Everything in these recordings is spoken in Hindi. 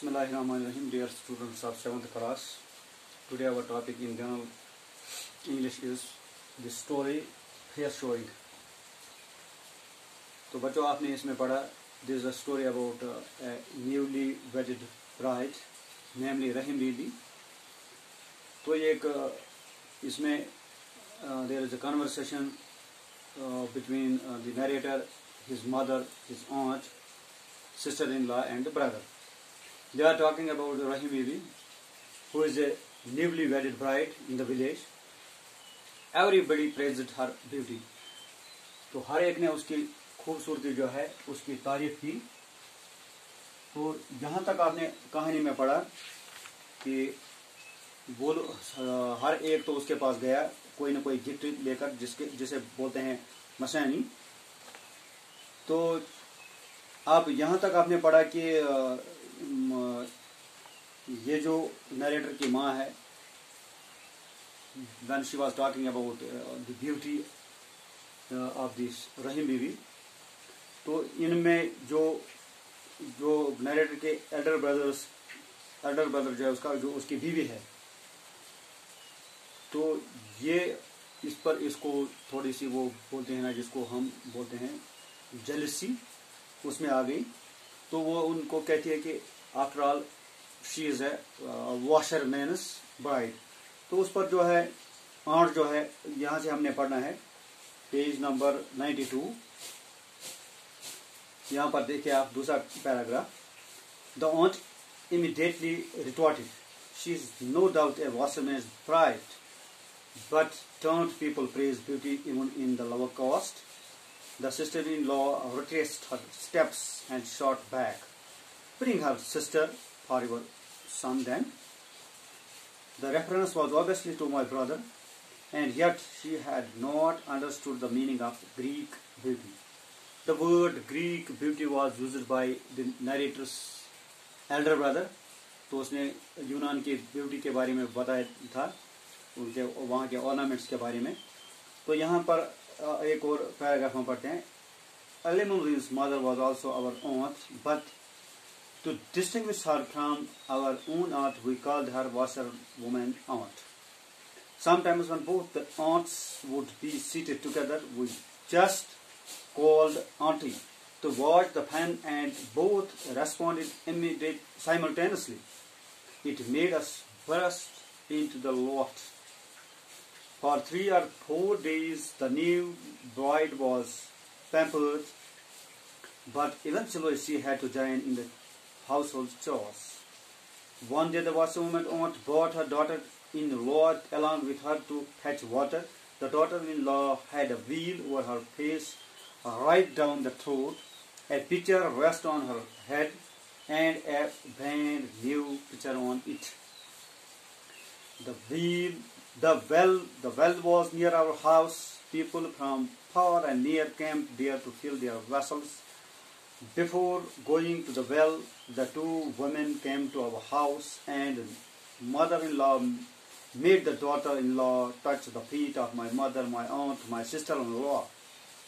Bismillahirrahmanirrahim, dear students of 7th class. Today our topic in general English is the story face showing. तो बच्चों आपने इसमें पढ़ा this a story about newly wedded bride namely Rahim Bibi तो ये एक uh, इसमें there is a conversation between the narrator his mother his aunt sister-in-law and brother they are talking about Rahim Bibi, who is a newly wedded bride in the village. Everybody praised her beauty. तो हर एक ने उसकी खूबसूरती जो है, उसकी तारीफ़ की। तो जहाँ तक आपने कहानी में पढ़ा कि बोल हर एक तो उसके पास गया, कोई ना कोई गिफ्ट लेकर, जिसके जिसे बोलते हैं मसैनी तो आप यहाँ तक आपने पढ़ा कि ये जो नरेटर की माँ है was talking about uh, the beauty uh, of this रहीम बीबी तो इनमें जो जो नरेटर के एल्डर ब्रदर्स एल्डर ब्रदर जो है उसका जो उसकी बीवी है तो ये इस पर इसको थोड़ी सी वो बोलते हैं ना जिसको हम बोलते हैं जेलसी उसमें आ गई। तो वो उनको कहती है कि आफ्टर ऑल शी इज़ है वॉशर मैनस ब्राइड तो उस पर जो है आठ जो है, यहाँ से हमने पढ़ना है पेज नंबर नाइन्टी टू यहाँ पर देखिए आप दूसरा paragraph the aunt immediately retorted she is no doubt a washer man bride but turn people praise beauty even in the lower caste The sister-in-law retraced her steps and shot back. Bring her sister for your son then. The reference was obviously to my brother, and yet she had not understood the meaning of Greek beauty. The word Greek beauty was used by the narrator's elder brother, तो उसने यूनान की ब्यूटी के बारे में बताया था उनके वहाँ के ऑर्नामेंट्स के बारे में तो यहाँ पर एक और पैराग्राफ में पढ़ते हैं Alimun's mother was also our aunt, but to distinguish her from our own aunt, we called her washerwoman aunt. Sometimes when both the aunts would be seated together, we just called auntie to watch the pen and both responded immediately simultaneously. It made us burst into the lot. for three or four days, the new bride was pampered, but eventually she had to join in the household chores. One day, the washerwoman aunt brought her daughter-in-law along with her to fetch water. The daughter-in-law had a veil over her face, right down the throat, a pitcher rest on her head, and a brand new pitcher on it. The wheel, the well, the well was near our house. People from far and near came there to fill their vessels. Before going to the well, the two women came to our house, and mother-in-law made the daughter-in-law touch the feet of my mother, my aunt, my sister-in-law,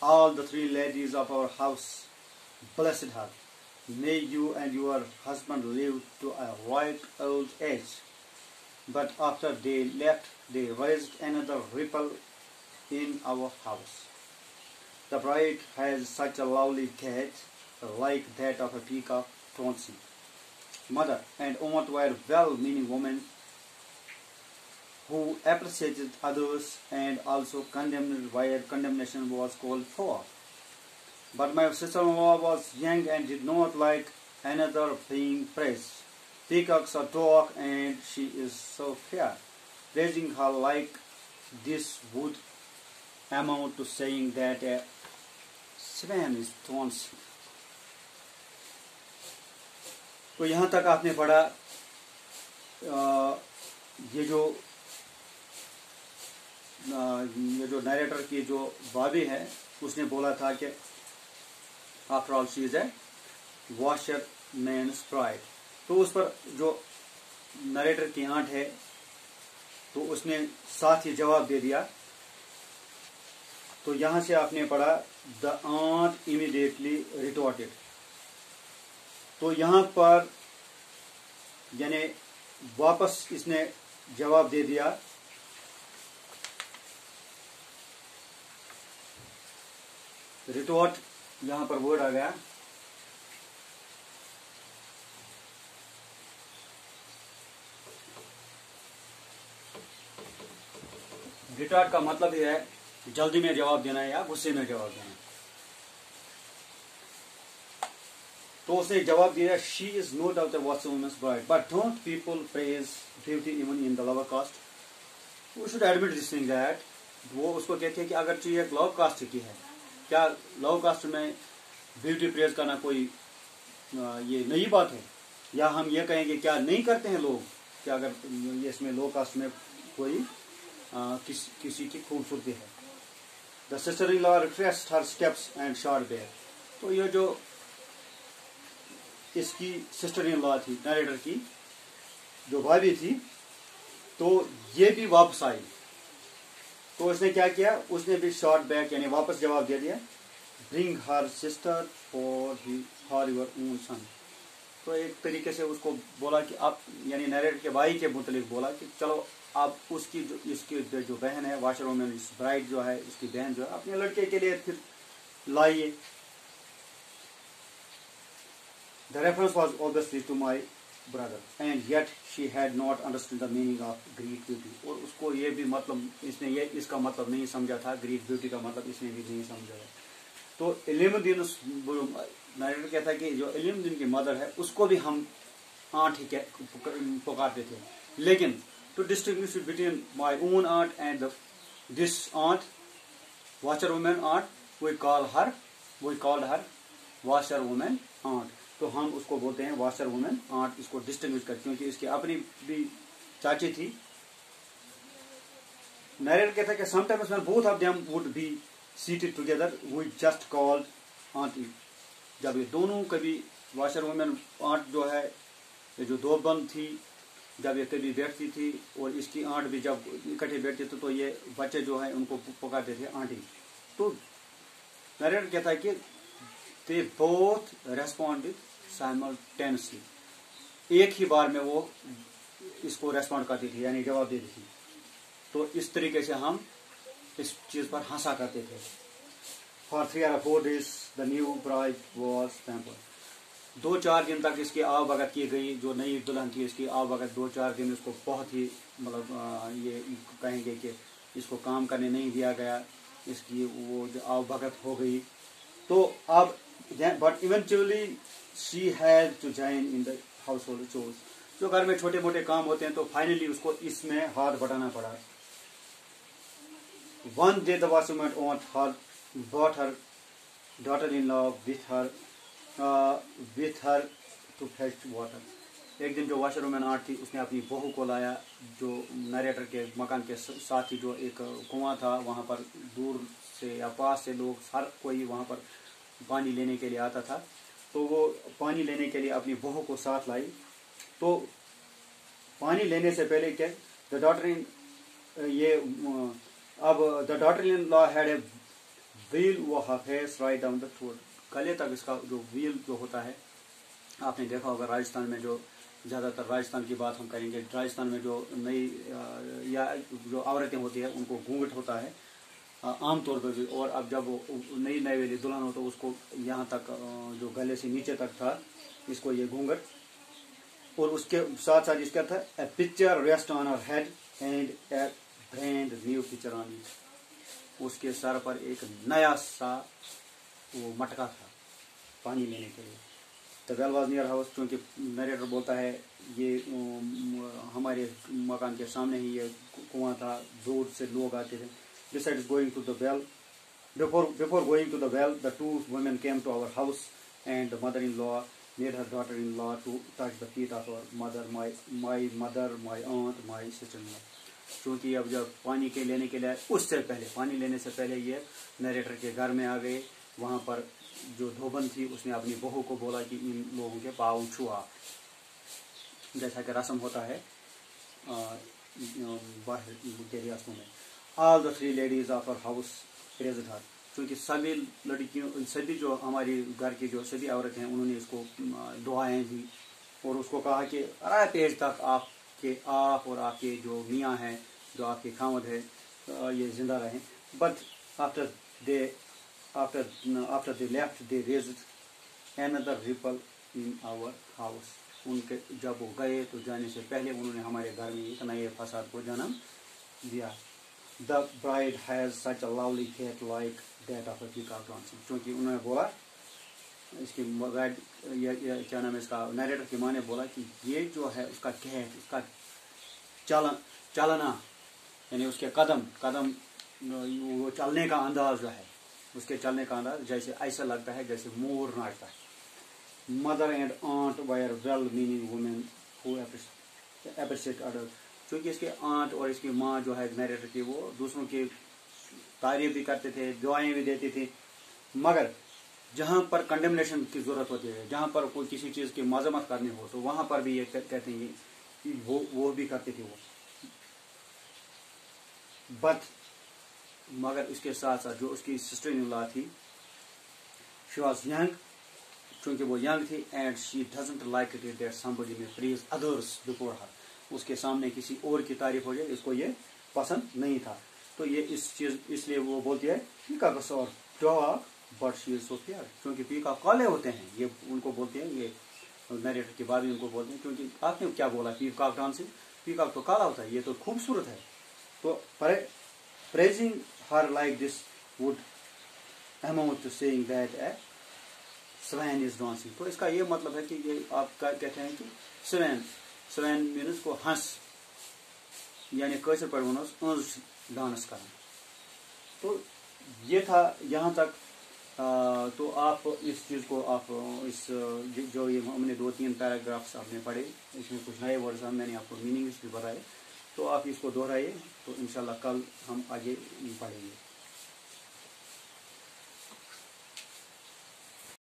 all the three ladies of our house. Blessed her. May you and your husband live to a ripe old age. But after they left, they raised another ripple in our house. The bride has such a lovely cat, like that of a peacock Tonsi. Mother and aunt were well-meaning women who appreciated others and also condemned where condemnation was called for. But my sister-in-law was young and did not like another being praised. Peacocks are dark and she is so fair. Praising her like this would amount to saying that a swan is thorns. तो यहाँ तक आपने पढ़ा ये जो ये जो नरेटर की जो बाबी है उसने बोला था कि after all she is a washer man bride तो उस पर जो नरेटर की आंट है तो उसने साथ ही जवाब दे दिया। तो यहाँ से आपने पढ़ा द आंट इमीडिएटली रिटोर्टेड तो यहाँ पर यानी वापस इसने जवाब दे दिया। रिटोर्ट, यहाँ पर वर्ड आ गया। रिटोर्ट का मतलब यह है, जल्दी में जवाब देना है या गुस्से में जवाब देना। तो उसने जवाब दिया she is no doubt what's women's but don't people praise beauty even in the lower caste we should admit this thing that वो उसको कहते हैं कि अगर चाहिए एक लव कास्ट की है, क्या लोअर कास्ट में ब्यूटी प्रेज करना कोई ये नई बात है? या हम ये कहेंगे, क्या नहीं करते हैं लोग? क्या अगर ये इसमें लो कास्ट में कोई किस, किसी की खूबसूरती है। The sister in law retraced her steps and short bear तो ये जो इसकी सिस्टर इन लॉ थी नरेटर की जो भाभी थी तो ये भी वापस आई। तो उसने क्या किया? उसने भी शॉर्ट बैक यानी वापस जवाब दे दिया। Bring her sister for for your own son तो एक तरीके से उसको बोला कि आप यानी नरेटर के भाई के मुतलिक बोला कि चलो आप उसकी जो, इसकी जो बहन है, वाशर वोमेन इस ब्राइड जो है, इसकी बहन जो है, अपने लड़के के लिए फिर लाइए। The reference was obviously to my brother, and yet she had not understood the meaning of Greek beauty. और उसको ये भी मतलब इसने ये, इसका मतलब नहीं समझा था ग्रीक ब्यूटी का मतलब इसने भी नहीं समझा है तो इलिमुद्दीन नरेटर कहता है कि जो इलिमुद्दीन की मदर है, उसको भी हम आठ ही पुकारते थे। लेकिन to distinguish between my own aunt and this aunt washer women aunt we call her we called her washer women aunt तो हम उसको बोलते हैं वाशर वुमेन आर्ट इसको डिस्टिंग कर क्योंकि इसकी अपनी भी चाची थी। नरेट कहता है कि sometimes when both of them would be seated together we just called aunty जब ये दोनों कभी वाशर वुमेन आंट जो है, ये जो दो बंद थी जब ये कभी बैठती थी और इसकी आंट भी जब इकट्ठे बैठते थे तो ये बच्चे जो है, उनको पकाते थे आंटी। तो नरेट कहता है कि दे बोथ रेस्पॉन्डेड साइमल्टेनियसली एक ही बार में वो इसको रेस्पॉन्ड करती थी, यानी जवाब देती थी। तो इस तरीके से हम इस चीज़ पर हंसा करते थे। For three or four days the new bride was temple दो चार दिन तक इसकी आव भगत की गई, जो नई दुल्हन थी, इसकी आव भगत दो चार दिन इसको बहुत ही मतलब ये कहेंगे कि इसको काम करने नहीं दिया गया, इसकी वो जो आव भगत हो गई। तो अब but eventually she has to join in the household chores जो घर में छोटे मोटे काम होते हैं तो फाइनली उसको इसमें हाथ बटाना पड़ा। One day the aunt her bought her daughter in law with her with her to fetch water एक दिन जो वॉशर वुमेन आर्ट थी, उसने अपनी बहू को लाया, जो नरेटर के, मकान के साथ ही जो एक कुआँ था, वहाँ पर दूर से या पास से लोग, हर कोई वहाँ पर पानी लेने के लिए आता था। तो वो पानी लेने के लिए अपनी बहू को साथ लाई। तो पानी लेने से पहले क्या द डॉटर इन ये, अब the daughter in law had a veil वो face right down the throat गले तक इसका जो व्हील जो होता है, आपने देखा होगा राजस्थान में जो ज़्यादातर राजस्थान की बात हम करेंगे, राजस्थान में जो नई या जो औरतें होती है, उनको घूंघट होता है। आमतौर पर भी, और अब जब नई नई वाली दुल्हन हो तो उसको यहाँ तक जो गले से नीचे तक था, इसको ये घूंघट। और उसके साथ साथ इसका था a pitcher rest on her head and a brand new pitcher on उसके सर पर एक नया सा वो मटका था पानी लेने के लिए। तो वेलवाज नियर हाउस चूँकि नरेटर बोलता है, ये हमारे मकान के सामने ही ये कुआँ था दूर से लोग आते थे। Decide going to the well before before going to the well the two women came to our house and the mother in law made her daughter in law to touch the feet of our mother my my mother my aunt my sister in law चूँकि अब जब पानी के लेने के लिए, उससे पहले, पानी लेने से पहले ये नरेटर के घर में आ गए। वहाँ पर जो धोबन थी, उसने अपनी बहू को बोला कि इन लोगों के पाँव छुआ। जैसा कि रस्म होता है बाहर के रियासतों में। All the three ladies of our house present her क्योंकि सभी लड़कियों, सभी जो हमारी घर की जो सभी औरतें हैं, उन्होंने इसको दुआएँ दी और उसको कहा कि अराय पेज तक आपके, आप और आपके जो मियाँ हैं, जो आपके खामद है ये ज़िंदा रहें। But after they after after they left they raise another ripple in our house उनके जब वो गए तो जाने से पहले उन्होंने हमारे घर में इतना नए फसाद को जन्म दिया। The bride has such a lovely gait like that of a peacock dancing क्योंकि उन्होंने बोला, इसकी ब्राइड क्या नाम है इसका नरेटर की माँ ने बोला कि ये जो है उसका कैट उसका चलन चलना, यानी उसके कदम कदम वो चलने का अंदाज जो है उसके चलने का अंदाज जैसे ऐसा लगता है जैसे मोर नाचता है। Mother and aunt were well meaning women who क्योंकि इसके आंट और इसकी माँ जो है नरेटर की वो दूसरों की तारीफ़ भी करते थे, दुआएँ भी देती थी। मगर जहाँ पर कंडेमनेशन की ज़रूरत होती है, जहाँ पर कोई किसी चीज़ की मजम्मत करनी हो तो वहाँ पर भी ये कहते हैं वो वो भी करते थे वो। बट मगर इसके साथ साथ जो उसकी सिस्टर इन लॉ थी शी वॉज़ यंग चूँकि वो यंग थी and she doesn't like it that somebody में प्लीज़ अदर्स बिफोर हर उसके सामने किसी और की तारीफ़ हो जाए, इसको ये पसंद नहीं था। तो ये इस चीज़, इसलिए वो बोलती है पीकॉक और dog but she is so प्यार क्योंकि पीकॉक काले होते हैं, ये उनको बोलते हैं, ये नरेटर के बाद भी उनको बोलते हैं, क्योंकि आपने क्या बोला पीकॉक डांसिंग पीकॉक तो काला होता है, ये तो खूबसूरत है। तो praising her like this would amount to saying that a swan is dancing. तो इसका ये मतलब है कि ये आप कहते हैं कि swan swan मीन्स को हंस यानी कैसे पर वनोस अंज डांस करना। तो ये था यहाँ तक आ, तो आप इस चीज़ को आप इस जो ये हमने दो तीन पैराग्राफ्स आपने पढ़े इसमें कुछ नए वर्ड्स हैं मैंने आपको मीनिंग्स भी बताए। तो आप इसको दोहराइए तो इनशाला कल हम आगे पढ़ेंगे